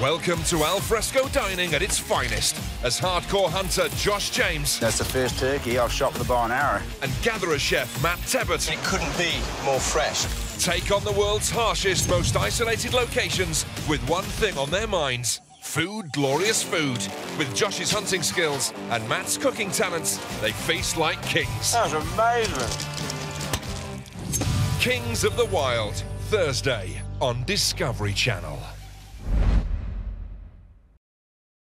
Welcome to alfresco dining at its finest as hardcore hunter Josh James That's the first turkey I've shot with a bow and arrow. and gatherer chef Matt Tebbutt It couldn't be more fresh. take on the world's harshest, most isolated locations with one thing on their minds. Food, glorious food. With Josh's hunting skills and Matt's cooking talents, they feast like kings. That was amazing. Kings of the Wild, Thursday on Discovery Channel.